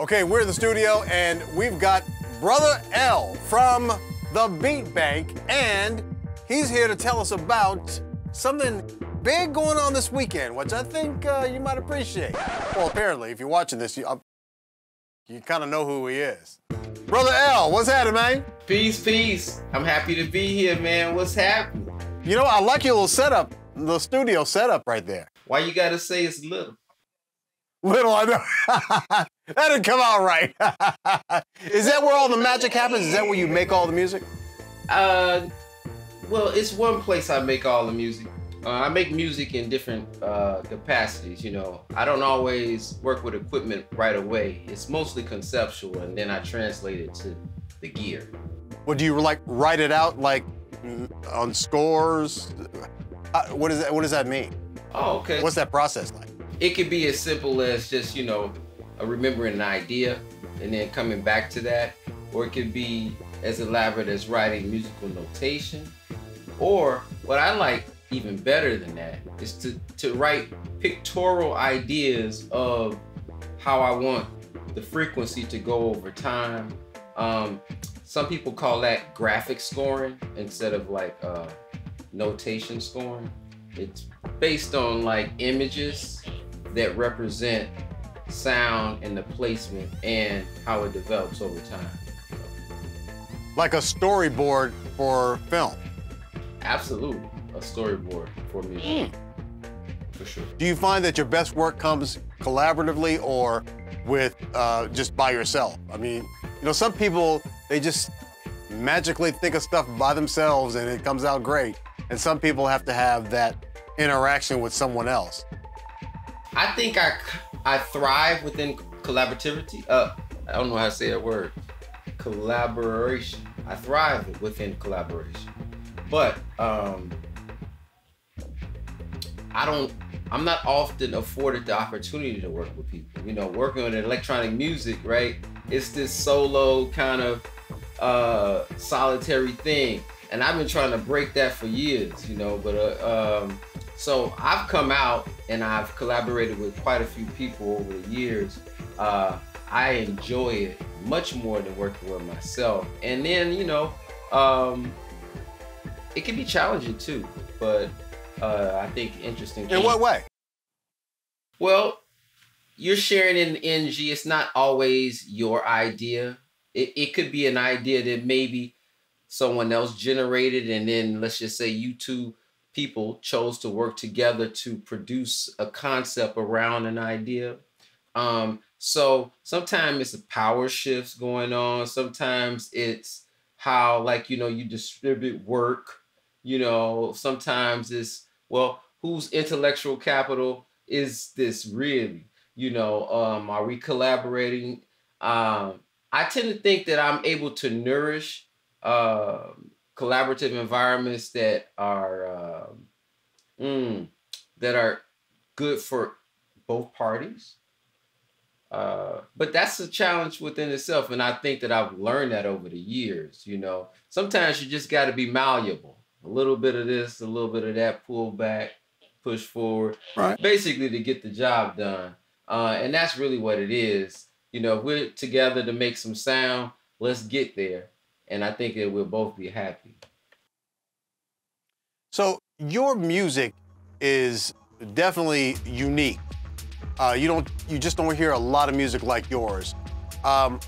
Okay, we're in the studio and we've got Brother El from the Beat Bank, and he's here to tell us about something big going on this weekend, which I think uh, you might appreciate. Well, apparently, if you're watching this, you, uh, you kind of know who he is. Brother El, what's happening, man? Peace, peace. I'm happy to be here, man. What's happening? You know, I like your little setup, the studio setup right there. Why you gotta say it's little? Little, I know. that didn't come out right. Is that where all the magic happens? Is that where you make all the music? Uh, well, it's one place I make all the music. Uh, I make music in different uh, capacities. You know, I don't always work with equipment right away. It's mostly conceptual, and then I translate it to the gear. Well, do you like write it out like on scores? Uh, what does that What does that mean? Oh, okay. What's that process like? It could be as simple as just you know remembering an idea and then coming back to that, or it could be as elaborate as writing musical notation, or what I like even better than that is to to write pictorial ideas of how I want the frequency to go over time. Um, some people call that graphic scoring instead of like uh, notation scoring. It's based on like images that represent sound and the placement and how it develops over time. Like a storyboard for film. Absolutely, a storyboard for music. For sure. Do you find that your best work comes collaboratively or with uh, just by yourself? I mean, you know, some people they just magically think of stuff by themselves and it comes out great, and some people have to have that interaction with someone else. I think I I thrive within collaborativity. Uh, I don't know how to say that word. Collaboration. I thrive within collaboration, but um, I don't. I'm not often afforded the opportunity to work with people. You know, working on electronic music, right? It's this solo kind of uh, solitary thing, and I've been trying to break that for years. You know, but uh, um, so I've come out and I've collaborated with quite a few people over the years. Uh, I enjoy it much more than working with myself. And then, you know, um, it can be challenging too, but uh, I think interesting. In what way? Well, you're sharing an NG. It's not always your idea. It, it could be an idea that maybe someone else generated, and then let's just say you two people chose to work together to produce a concept around an idea. Um, so sometimes it's a power shifts going on. Sometimes it's how like you know you distribute work. You know, sometimes it's well, whose intellectual capital is this really? You know, um, are we collaborating? Um, I tend to think that I'm able to nourish uh, collaborative environments that are um, mm, that are good for both parties. Uh, but that's a challenge within itself, and I think that I've learned that over the years. You know, sometimes you just got to be malleable. A little bit of this, a little bit of that, pull back, push forward, Right. basically to get the job done. Uh, and that's really what it is. You know, if we're together to make some sound, let's get there. And I think that we'll both be happy. So your music is definitely unique. Uh, you don't, you just don't hear a lot of music like yours. Um,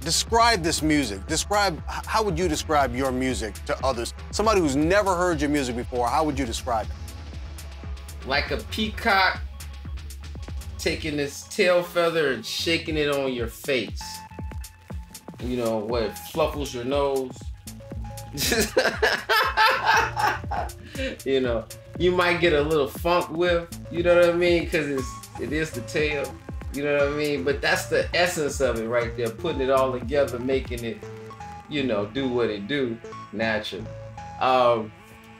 describe this music. Describe how would you describe your music to others? Somebody who's never heard your music before. How would you describe it? Like a peacock taking its tail feather and shaking it on your face. You know, what fluffles your nose. you know, you might get a little funk whiff, you know what I mean? Cause it's it is the tail. You know what I mean? But that's the essence of it right there, putting it all together, making it, you know, do what it do naturally. Um,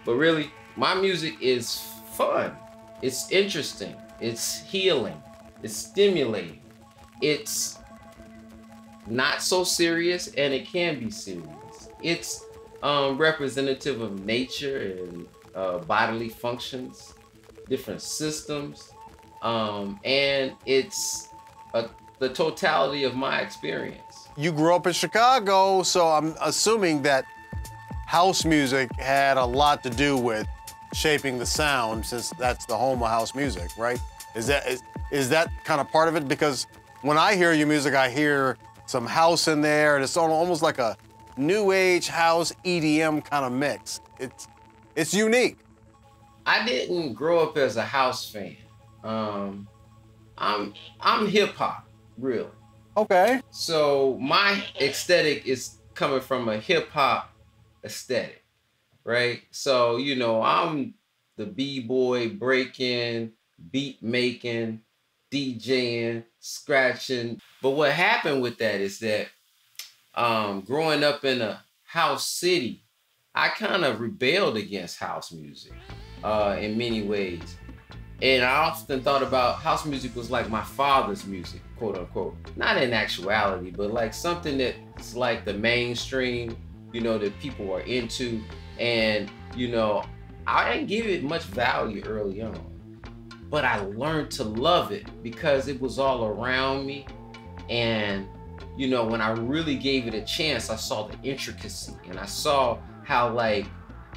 but really, my music is fun. It's interesting. It's healing. It's stimulating. It's not so serious, and it can be serious. It's um, representative of nature and uh, bodily functions, different systems, um, and it's a the totality of my experience. You grew up in Chicago, so I'm assuming that house music had a lot to do with shaping the sound since that's the home of house music, right? Is that is, is that kind of part of it? Because when I hear your music, I hear some house in there, and it's almost like a new age house EDM kind of mix. It's it's unique. I didn't grow up as a house fan. Um, I'm I'm hip hop, really. Okay. So my aesthetic is coming from a hip hop aesthetic, right? So you know I'm the b boy breaking, beat making, DJing, scratching. But what happened with that is that um, growing up in a house city, I kind of rebelled against house music uh, in many ways. And I often thought about house music was like my father's music, quote unquote. Not in actuality, but like something that's like the mainstream, you know, that people are into. And, you know, I didn't give it much value early on. But I learned to love it because it was all around me. And, you know, when I really gave it a chance, I saw the intricacy and I saw how, like,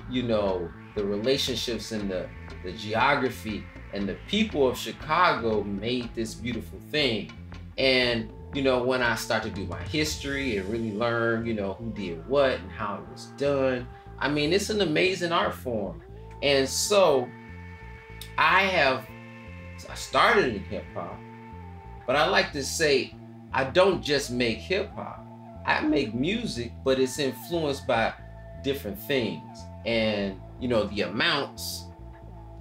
you know, the relationships and the, the geography and the people of Chicago made this beautiful thing. And you know, when I start to do my history and really learn, you know, who did what and how it was done, I mean, it's an amazing art form. And so I have, I started in hip hop, but I like to say, I don't just make hip hop. I make music, but it's influenced by different things. And, you know, the amounts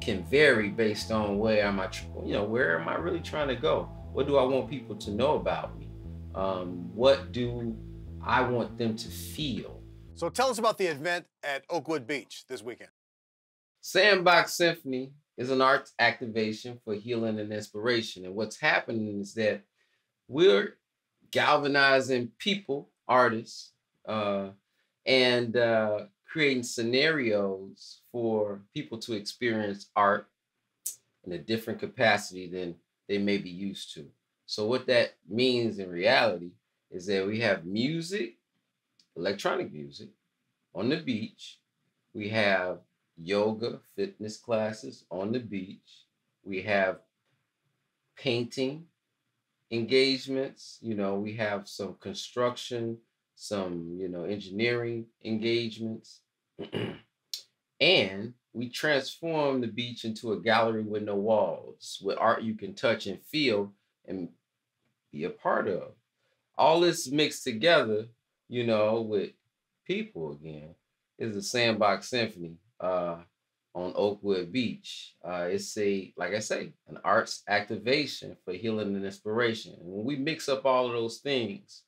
can vary based on where am I, you know, where am I really trying to go? What do I want people to know about me? Um, what do I want them to feel? So tell us about the event at Oakwood Beach this weekend. Sandbox Symphony is an arts activation for healing and inspiration. And what's happening is that we're galvanizing people, artists, uh, and uh, creating scenarios for people to experience art in a different capacity than they may be used to. So, what that means in reality is that we have music, electronic music on the beach. We have yoga, fitness classes on the beach. We have painting engagements. You know, we have some construction, some, you know, engineering engagements. and we transform the beach into a gallery with no walls, with art you can touch and feel and be a part of. All this mixed together, you know, with people again, is the Sandbox Symphony uh, on Oakwood Beach. Uh, it's a, like I say, an arts activation for healing and inspiration. And when we mix up all of those things,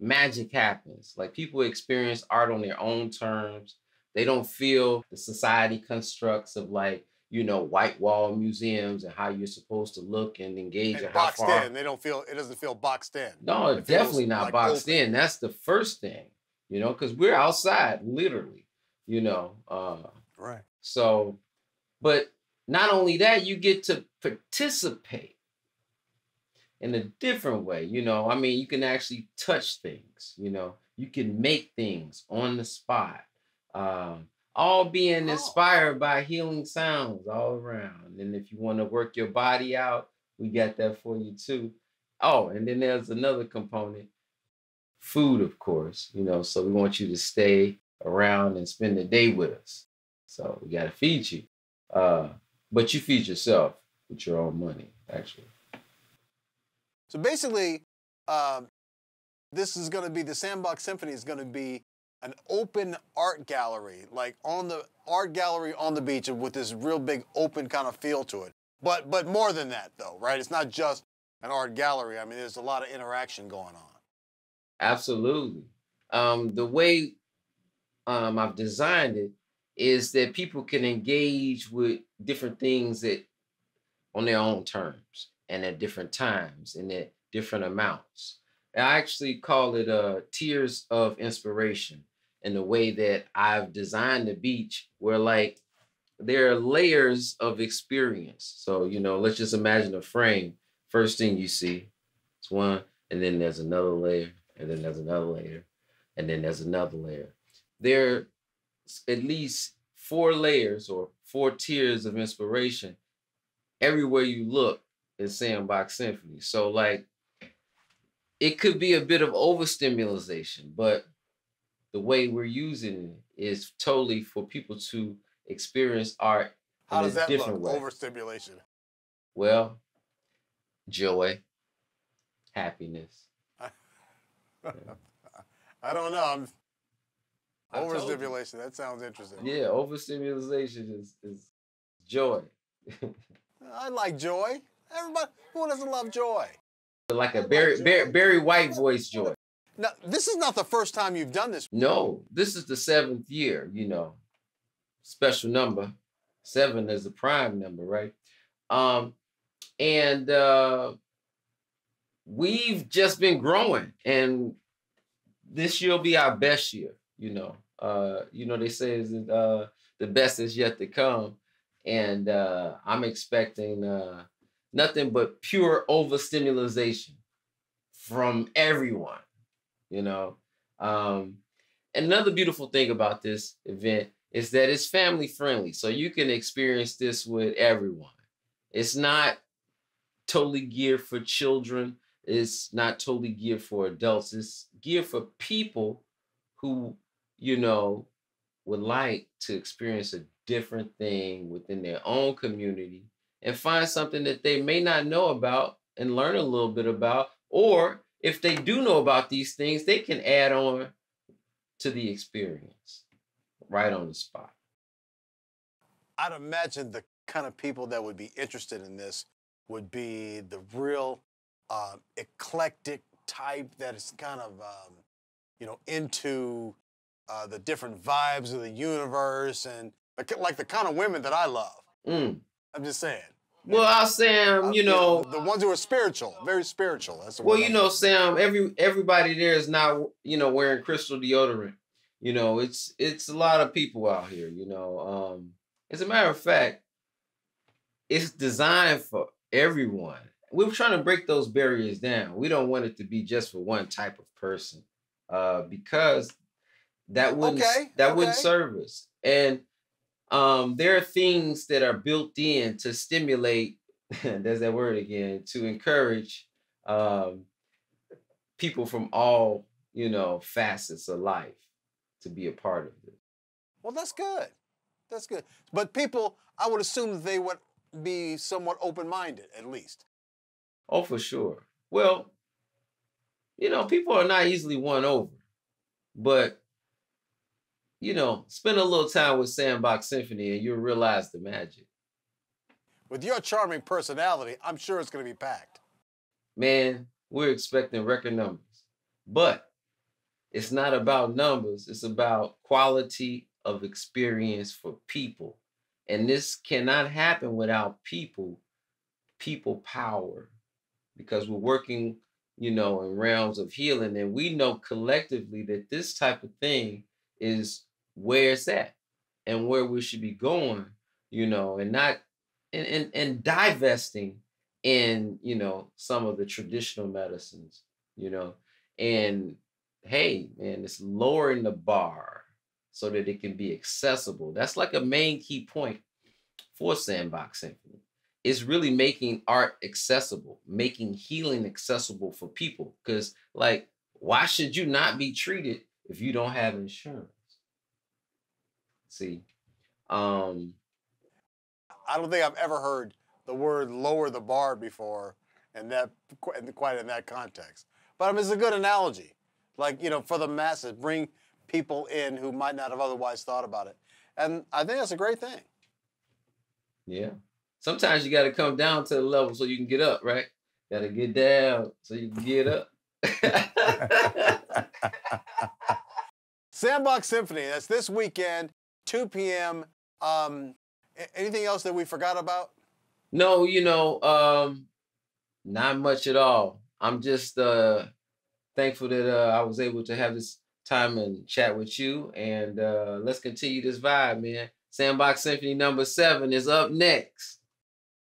magic happens. Like people experience art on their own terms. They don't feel the society constructs of like, you know, white wall museums and how you're supposed to look and engage And and how boxed far. in. They don't feel it doesn't feel boxed in. No, It definitely not like boxed open. in. That's the first thing, you know, because we're outside, literally, you know. Uh, Right. so, but not only that, you get to participate in a different way. You know, I mean, you can actually touch things. You know, you can make things on the spot. Um, all being Oh. inspired by healing sounds all around. And if you want to work your body out, we got that for you too. Oh, and then there's another component food, of course, you know, so we want you to stay around and spend the day with us. So we got to feed you. Uh, but you feed yourself with your own money, actually. So basically, um, this is going to be the Sandbox Symphony is going to be an open art gallery, like on the art gallery on the beach with this real big open kind of feel to it. But but more than that though, right? It's not just an art gallery. I mean, there's a lot of interaction going on. Absolutely. Um, the way um, I've designed it is that people can engage with different things that on their own terms and at different times and at different amounts. And I actually call it uh, tiers of inspiration in the way that I've designed the beach where like there are layers of experience. So, you know, let's just imagine a frame. First thing you see it's one, and then there's another layer, and then there's another layer, and then there's another layer. There's at least four layers or four tiers of inspiration everywhere you look in Sandbox Symphony. So like it could be a bit of overstimulation, but the way we're using it is totally for people to experience art How in does a that different look? way. Overstimulation. Well, joy, happiness. I don't know. I'm I told you. Overstimulation. That sounds interesting. Yeah, overstimulation is is joy. I like joy. Everybody who doesn't love joy? like a Barry, Barry Barry White voice joy. Now, this is not the first time you've done this. No, this is the seventh year, you know. Special number. Seven is a prime number, right? Um, and uh we've just been growing and this year will be our best year, you know. Uh, you know, they say is uh the best is yet to come. And uh I'm expecting uh nothing but pure overstimulation from everyone you know. Um, another beautiful thing about this event is that it's family friendly, so you can experience this with everyone. It's not totally geared for children. It's not totally geared for adults. It's geared for people who, you know, would like to experience a different thing within their own community and find something that they may not know about and learn a little bit about, or if they do know about these things, they can add on to the experience right on the spot. I'd imagine the kind of people that would be interested in this would be the real um, eclectic type that is kind of, um, you know, into uh, the different vibes of the universe and the like the kind of women that I love. Mm. I'm just saying. Well, I'll Sam, Uh, you know, the ones who are spiritual, very spiritual. That's the well, you I'm know. Sam, every everybody there is not, you know, wearing crystal deodorant. You know, it's it's a lot of people out here, you know. Um, as a matter of fact, it's designed for everyone. We're trying to break those barriers down. We don't want it to be just for one type of person. Uh, because that wouldn't Okay, that wouldn't okay. serve us. And um, there are things that are built in to stimulate. there's that word again to encourage um, people from all you know facets of life to be a part of it. Well, that's good. That's good. But people, I would assume that they would be somewhat open-minded, at least. Oh, for sure. Well, you know, people are not easily won over, but you know, spend a little time with Sandbox Symphony and you'll realize the magic. With your charming personality, I'm sure it's going to be packed. man, we're expecting record numbers. But it's not about numbers, it's about quality of experience for people. And this cannot happen without people, people power, because we're working, you know, in realms of healing. And we know collectively that this type of thing is where it's at and where we should be going, you know, and not and and, and divesting in you know some of the traditional medicines you know and hey man it's lowering the bar so that it can be accessible. That's like a main key point for sandbox symphony. It's really making art accessible making healing accessible for people because like why should you not be treated if you don't have insurance see um I don't think I've ever heard the word lower the bar before and that quite in that context. But I mean, it's a good analogy. Like, you know, for the masses, bring people in who might not have otherwise thought about it. And I think that's a great thing. Yeah. Sometimes you got to come down to the level so you can get up, right? Got to get down so you can get up. Sandbox Symphony, that's this weekend, 2 p.m. Um, anything else that we forgot about? no, you know, um, not much at all. I'm just uh, thankful that uh, I was able to have this time and chat with you. And uh, let's continue this vibe, man. Sandbox Symphony number seven is up next.